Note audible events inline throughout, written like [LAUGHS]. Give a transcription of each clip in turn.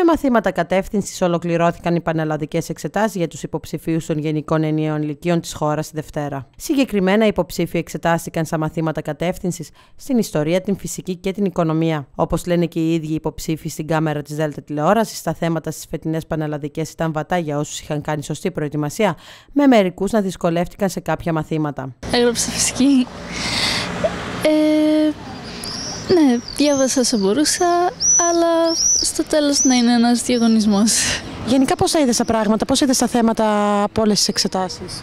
Με μαθήματα κατεύθυνσης ολοκληρώθηκαν οι πανελλαδικές εξετάσεις για τους υποψηφίους των Γενικών Ενιαίων Λυκείων της χώρας τη Δευτέρα. Συγκεκριμένα, οι υποψήφοι εξετάστηκαν στα μαθήματα κατεύθυνσης στην ιστορία, την φυσική και την οικονομία. Όπως λένε και οι ίδιοι υποψήφοι στην κάμερα της Δέλτα Τηλεόρασης, τα θέματα στις φετινές πανελλαδικές ήταν βατά για όσους είχαν κάνει σωστή προετοιμασία, με μερικούς να δυσκολεύτηκαν σε κάποια μαθήματα. Έγραψα φυσική. Ε, ναι, διάβασα όσο μπορούσα, αλλά στο τέλος να είναι ένας διαγωνισμός. Γενικά πώς είδε τα πράγματα, πώς είδε τα θέματα από όλες τις εξετάσεις;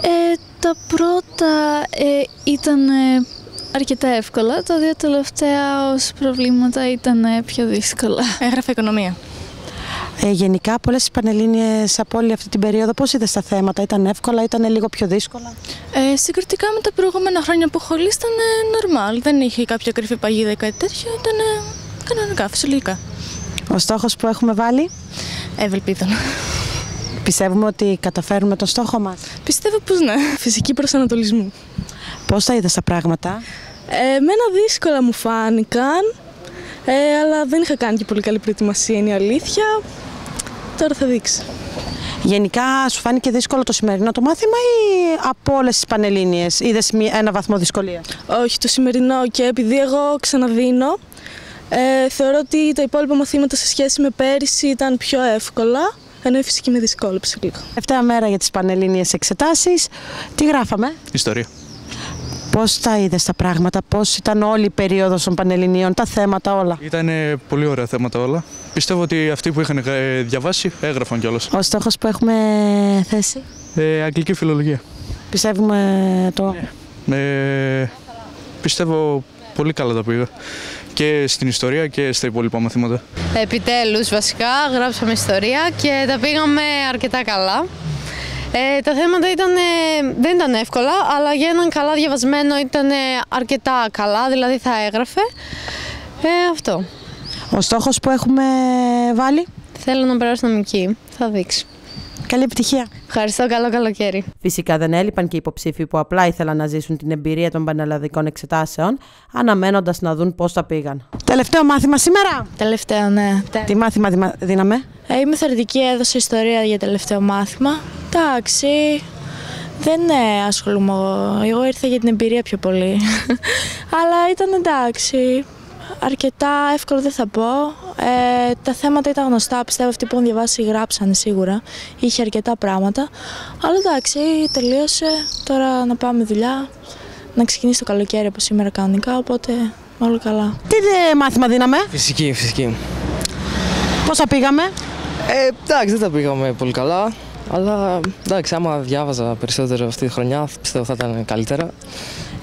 Ε, τα πρώτα ε, ήταν ε, αρκετά εύκολα, τα δύο τελευταία ως προβλήματα ήταν ε, πιο δύσκολα. Έγραφε οικονομία. Ε, γενικά, πολλέ πανελλήνιες από όλη αυτή την περίοδο, πώς είδες τα θέματα, ήταν εύκολα, ήταν λίγο πιο δύσκολα; Ε, συγκριτικά με τα προηγούμενα χρόνια που χολή ήταν normal. Δεν είχε κάποια κρυφή παγίδα ή κάτι τέτοιο. Ήταν κανονικά, φυσιολογικά. Ο στόχος που έχουμε βάλει; Ευελπίδων. Πιστεύουμε ότι καταφέρουμε τον στόχο μας; Πιστεύω πως ναι. Φυσική προσανατολισμού. Πώς τα είδες τα πράγματα; Ε, μένα δύσκολα μου φάνηκαν. Ε, αλλά δεν είχα κάνει και πολύ καλή προετοιμασία, είναι η αλήθεια. Τώρα θα δείξει. Γενικά, σου φάνηκε δύσκολο το σημερινό το μάθημα ή από όλες τις πανελίνε είδες ένα βαθμό δυσκολίας; Όχι, το σημερινό και επειδή εγώ ξαναδίνω, ε, θεωρώ ότι τα υπόλοιπα μαθήματα σε σχέση με πέρυσι ήταν πιο εύκολα. Ενώ η φυσική με δυσκόλεψε λίγο. Τελευταία μέρα για τις πανελλήνιες εξετάσεις. Τι γράφαμε, Ιστορία. Πώς τα είδες τα πράγματα, Πώς ήταν όλη η περίοδος των Πανελληνίων, τα θέματα όλα; Ήταν πολύ ωραία θέματα όλα. Πιστεύω ότι αυτοί που είχαν ε, διαβάσει έγραφαν κιόλας. Ο στόχος που έχουμε θέσει; Ε, αγγλική φιλολογία. Πιστεύουμε το. Ε, πιστεύω πολύ καλά τα πήγα. Και στην ιστορία και στα υπόλοιπα μαθήματα. Επιτέλους βασικά γράψαμε ιστορία και τα πήγαμε αρκετά καλά. Ε, τα θέματα ήταν, δεν ήταν εύκολα, αλλά για έναν καλά διαβασμένο ήταν αρκετά καλά, δηλαδή θα έγραφε. Ε, αυτό. Ο στόχος που έχουμε βάλει; Θέλω να περάσω νομική, θα δείξει. Καλή επιτυχία. Ευχαριστώ, καλό καλοκαίρι. Φυσικά δεν έλειπαν και οι υποψήφοι που απλά ήθελαν να ζήσουν την εμπειρία των πανελλαδικών εξετάσεων, αναμένοντας να δουν πώς τα πήγαν. Τελευταίο μάθημα σήμερα. Τελευταίο, ναι. Τι μάθημα δίναμε; Ε, είμαι θεωρητική, έδωσα ιστορία για τελευταίο μάθημα. Εντάξει, δεν ναι, ασχολούμαι εγώ. Εγώ ήρθα για την εμπειρία πιο πολύ. [LAUGHS] Αλλά ήταν εντάξει. Αρκετά εύκολο δεν θα πω. Ε, τα θέματα ήταν γνωστά, πιστεύω αυτοί που έχουν διαβάσει γράψαν σίγουρα. Είχε αρκετά πράγματα. Αλλά εντάξει, τελείωσε. Τώρα να πάμε δουλειά. Να ξεκινήσει το καλοκαίρι από σήμερα κανονικά, οπότε όλο καλά. Τι δε μάθημα δίναμε; Φυσική, φυσική. Πόσα πήγαμε; Ε, εντάξει, δεν τα πήγαμε πολύ καλά. Αλλά εντάξει, άμα διάβαζα περισσότερο αυτή τη χρονιά, πιστεύω θα ήταν καλύτερα.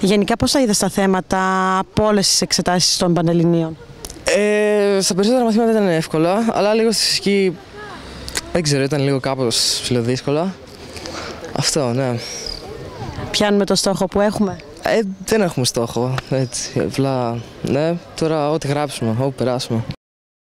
Γενικά, πώς θα είδες τα θέματα από όλες τις εξετάσεις των Πανελληνίων; Ε, στα περισσότερα μαθήματα ήταν εύκολα, αλλά λίγο στη φυσική, δεν ξέρω, ήταν λίγο κάπως ψηλοδύσκολα. Αυτό, ναι. Πιάνουμε το στόχο που έχουμε; Ε, δεν έχουμε στόχο, έτσι, απλά, ναι, τώρα ό,τι γράψουμε, όπου περάσουμε.